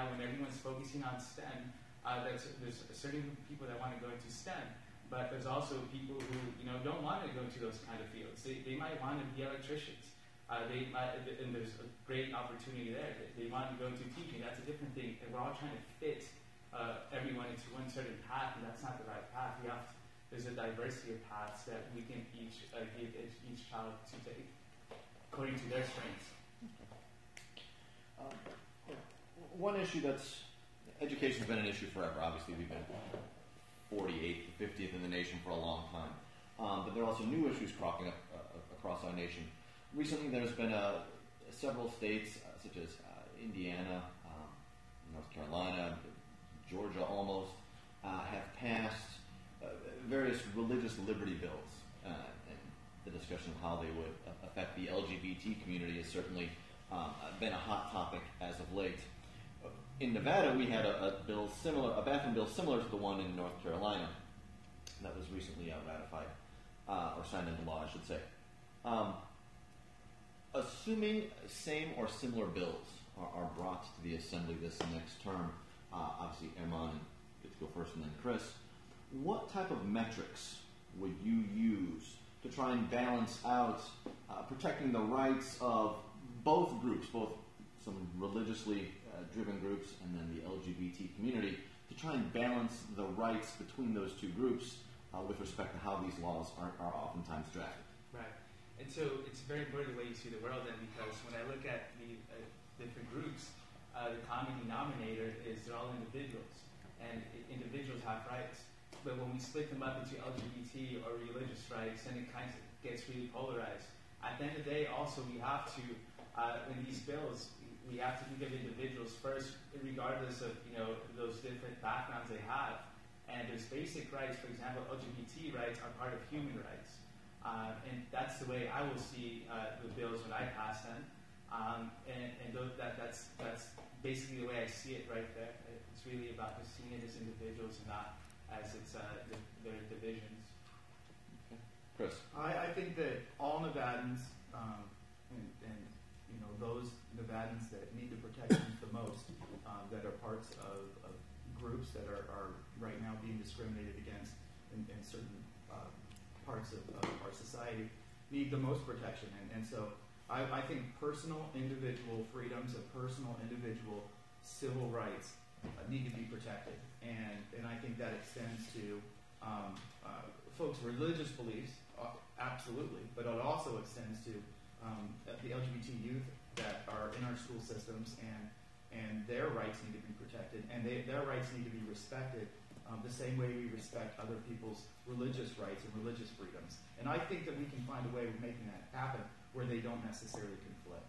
now when everyone's focusing on STEM, uh, there's a certain people that want to go into STEM, but there's also people who you know don't want to go into those kind of fields. They, they might want to be electricians. Uh, they might, and there's a great opportunity there. They, they want to go into teaching. That's a different thing. And we're all trying to fit uh, everyone into one certain path, and that's not the right path. We have to, there's a diversity of paths that we can each uh, give each, each child to take according to their strengths. One issue that's education's been an issue forever. Obviously, we've been 48th, 50th in the nation for a long time. Um, but there are also new issues cropping up uh, across our nation. Recently, there's been uh, several states, uh, such as uh, Indiana, um, North Carolina, Georgia almost, uh, have passed uh, various religious liberty bills. and the discussion of how they would affect the LGBT community has certainly um, been a hot topic as of late in Nevada, we had a, a, bill similar, a bathroom bill similar to the one in North Carolina that was recently uh, ratified uh, or signed into law, I should say. Um, assuming same or similar bills are, are, brought to the assembly this next term, uh, obviously German and get to go first, and then Chris. What type of metrics would you use to try and balance out uh, protecting the rights of both groups, both some religiously uh, driven groups and then the LGBT community to try and balance the rights between those two groups uh, with respect to how these laws are, are oftentimes drafted. Right. And so it's very important the way you see the world then because when I look at the uh, different groups, uh, the common denominator is they're all individuals. And individuals have rights. But when we split them up into LGBT or religious rights, then it kind of gets really polarized. At the end of the day, also, we have to, uh, in these bills, we have to think of individuals first, regardless of you know those different backgrounds they have. And there's basic rights, for example, LGBT rights are part of human rights, uh, and that's the way I will see uh, the bills when I pass them. Um, and, and those, that, that's that's basically the way I see it right there. It's really about just seeing it as individuals and not as it's uh, the, their divisions. Chris, I, I think that all Nevadans um, and, and you know, those Nevadans that need the protections the most, um, that are parts of, of groups that are, are, right now being discriminated against in, in certain uh, parts of, of, our society, need the most protection. And, and so I, I, think personal individual freedoms and personal individual civil rights uh, need to be protected. And, and I think that extends to um, uh, folks' religious beliefs, uh, absolutely, but it also extends to um, the LGBT youth that are in our school systems, and and their rights need to be protected, and they, their rights need to be respected um, the same way we respect other people's religious rights and religious freedoms. And I think that we can find a way of making that happen where they don't necessarily conflict.